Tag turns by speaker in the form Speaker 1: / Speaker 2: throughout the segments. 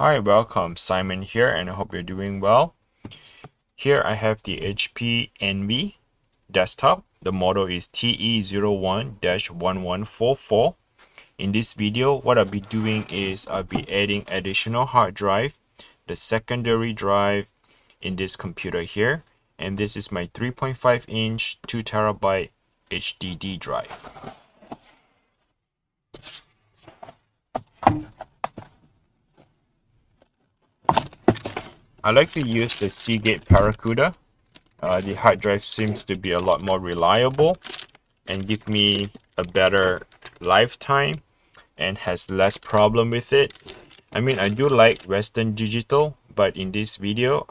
Speaker 1: Hi, welcome. Simon here and I hope you're doing well. Here I have the HP Envy desktop. The model is TE01-1144. In this video, what I'll be doing is I'll be adding additional hard drive, the secondary drive in this computer here. And this is my 3.5 inch 2 terabyte HDD drive. I like to use the Seagate Barracuda. Uh, the hard drive seems to be a lot more reliable and give me a better lifetime and has less problem with it. I mean, I do like Western Digital, but in this video,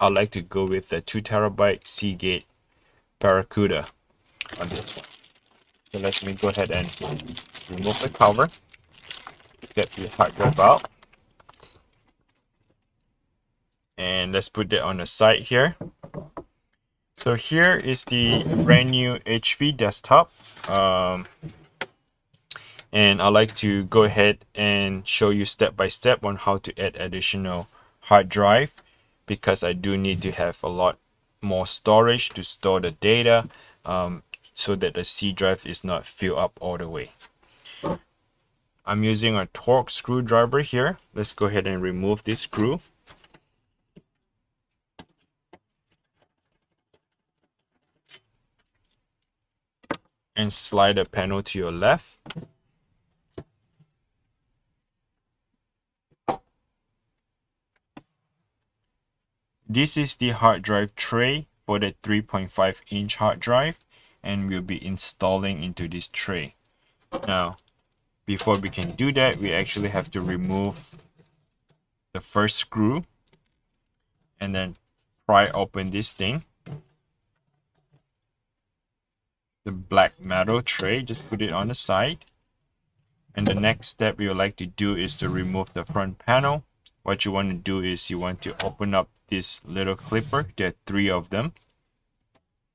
Speaker 1: I like to go with the 2 terabyte Seagate Barracuda on this one. So let me go ahead and remove the cover, get the hard drive out. And let's put that on the side here so here is the brand new HP desktop um, and I like to go ahead and show you step by step on how to add additional hard drive because I do need to have a lot more storage to store the data um, so that the C drive is not filled up all the way. I'm using a Torx screwdriver here. Let's go ahead and remove this screw. And slide the panel to your left. This is the hard drive tray for the 3.5 inch hard drive and we'll be installing into this tray. Now, before we can do that, we actually have to remove the first screw and then pry open this thing. The black metal tray, just put it on the side. And the next step you would like to do is to remove the front panel. What you want to do is you want to open up this little clipper. There are three of them.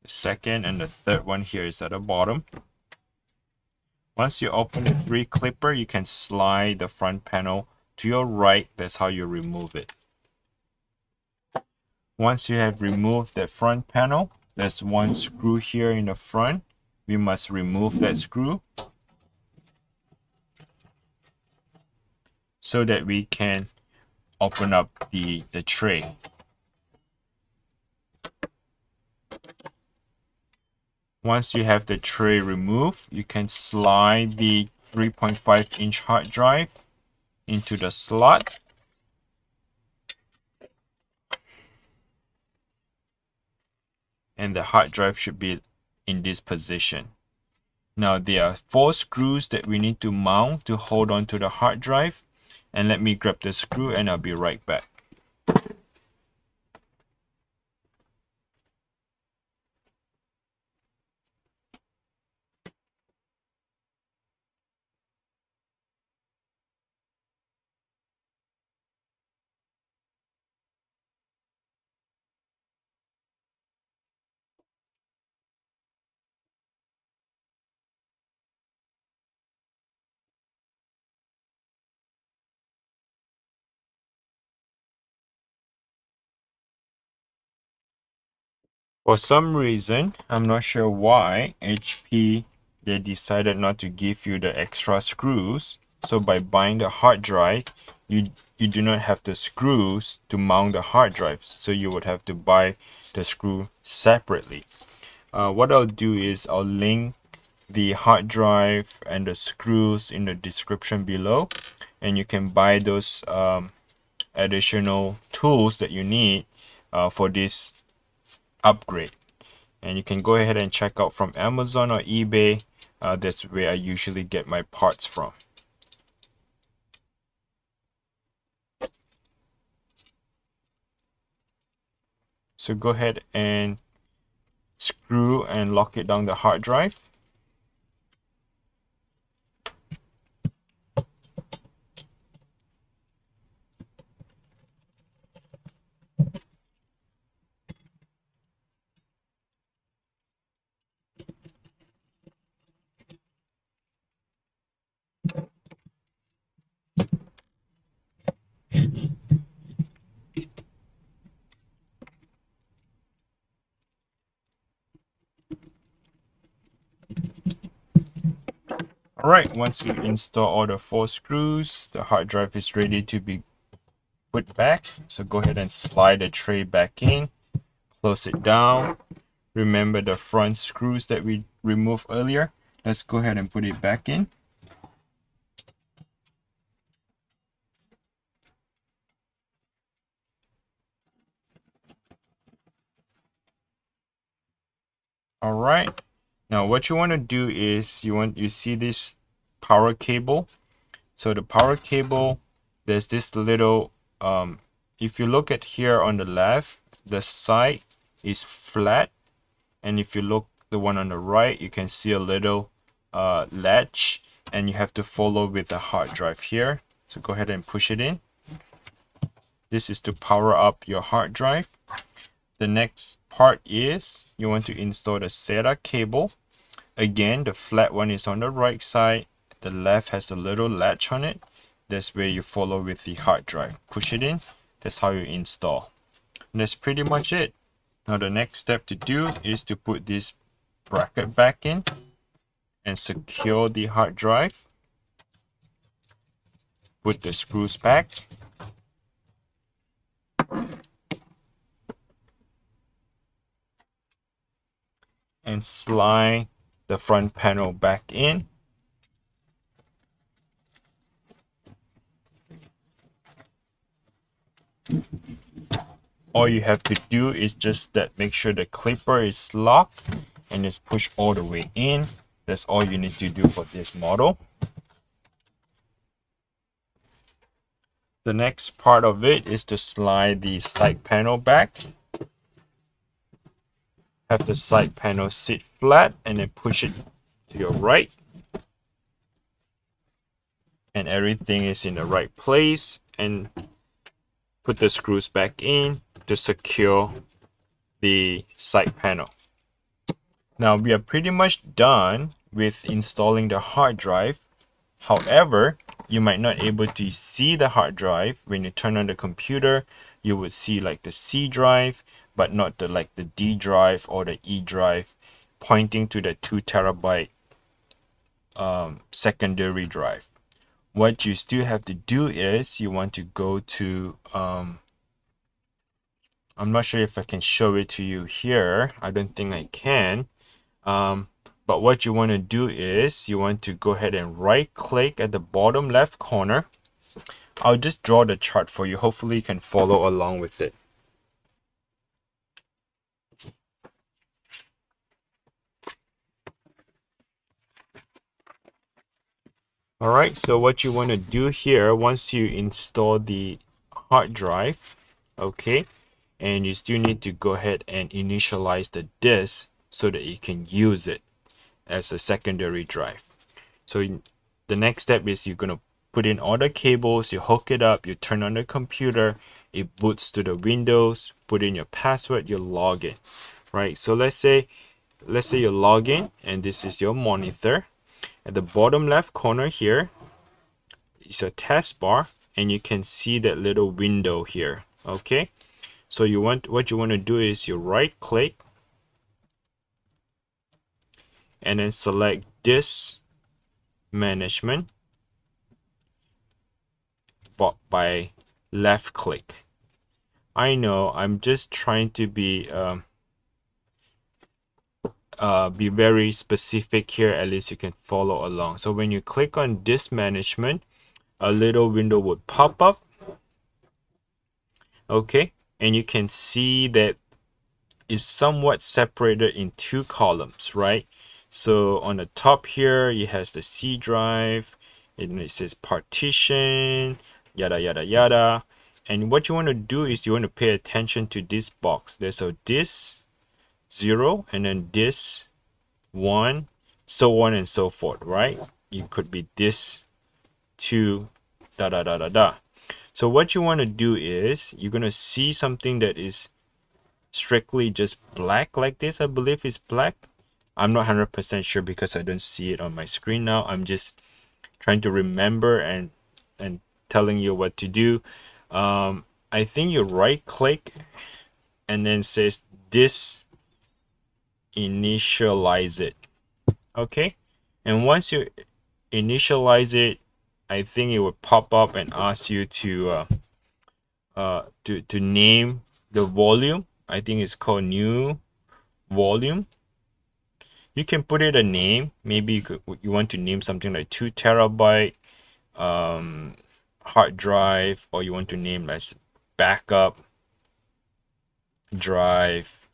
Speaker 1: The second and the third one here is at the bottom. Once you open the three clipper, you can slide the front panel to your right. That's how you remove it. Once you have removed the front panel, there's one screw here in the front we must remove that screw so that we can open up the, the tray. Once you have the tray removed, you can slide the 3.5 inch hard drive into the slot. And the hard drive should be in this position. Now there are four screws that we need to mount to hold on to the hard drive and let me grab the screw and I'll be right back. For some reason, I'm not sure why, HP, they decided not to give you the extra screws. So by buying the hard drive, you, you do not have the screws to mount the hard drives. So you would have to buy the screw separately. Uh, what I'll do is I'll link the hard drive and the screws in the description below. And you can buy those um, additional tools that you need uh, for this upgrade. And you can go ahead and check out from Amazon or eBay uh, that's where I usually get my parts from. So go ahead and screw and lock it down the hard drive Alright, once you install all the four screws, the hard drive is ready to be put back. So go ahead and slide the tray back in, close it down. Remember the front screws that we removed earlier. Let's go ahead and put it back in. all right now what you want to do is you want you see this power cable? So the power cable there's this little um if you look at here on the left the side is flat. And if you look the one on the right you can see a little uh, latch. And you have to follow with the hard drive here. So go ahead and push it in. This is to power up your hard drive. The next part is you want to install the SATA cable. Again, the flat one is on the right side. The left has a little latch on it. That's where you follow with the hard drive. Push it in. That's how you install. And that's pretty much it. Now the next step to do is to put this bracket back in and secure the hard drive. Put the screws back and slide the front panel back in. All you have to do is just that make sure the clipper is locked and just push all the way in. That's all you need to do for this model. The next part of it is to slide the side panel back have the side panel sit flat and then push it to your right. And everything is in the right place. And put the screws back in to secure the side panel. Now we are pretty much done with installing the hard drive. However you might not able to see the hard drive. When you turn on the computer you would see like the C drive but not the like the D drive or the E drive pointing to the 2 terabyte um, secondary drive. What you still have to do is you want to go to um, I'm not sure if I can show it to you here. I don't think I can. Um, but what you want to do is you want to go ahead and right click at the bottom left corner. I'll just draw the chart for you. Hopefully you can follow along with it. Alright, so what you want to do here, once you install the hard drive, okay, and you still need to go ahead and initialize the disk so that you can use it as a secondary drive. So the next step is you're going to put in all the cables, you hook it up, you turn on the computer, it boots to the Windows, put in your password, you log in, right? So let's say, let's say you log in and this is your monitor at the bottom left corner here is a taskbar and you can see that little window here okay? So you want what you want to do is you right click and then select disk management but by left click. I know I'm just trying to be um, uh, be very specific here at least you can follow along. So when you click on disk management a little window would pop up. Okay and you can see that is somewhat separated in two columns right? So on the top here it has the C drive and it says partition yada yada yada. And what you want to do is you want to pay attention to this box. There's a disk 0 and then this 1 so on and so forth right? It could be this 2 da da da da da. So what you want to do is you're going to see something that is strictly just black like this I believe is black. I'm not 100% sure because I don't see it on my screen now. I'm just trying to remember and and telling you what to do. Um, I think you right click and then says this initialize it. Okay? And once you initialize it I think it would pop up and ask you to uh, uh, to, to name the volume. I think it's called new volume. You can put it a name. Maybe you, could, you want to name something like 2 terabyte um, hard drive or you want to name as backup drive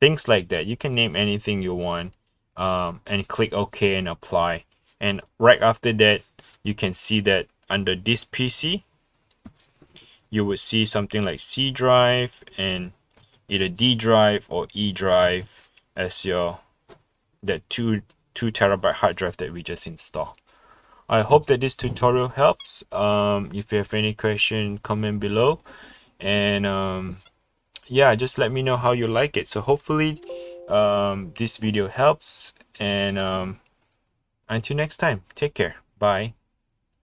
Speaker 1: things like that you can name anything you want um, and click OK and apply and right after that you can see that under this PC you would see something like C drive and either D drive or E drive as your that two two terabyte hard drive that we just installed. I hope that this tutorial helps. Um, if you have any question, comment below, and um, yeah, just let me know how you like it. So hopefully, um, this video helps, and um, until next time, take care. Bye.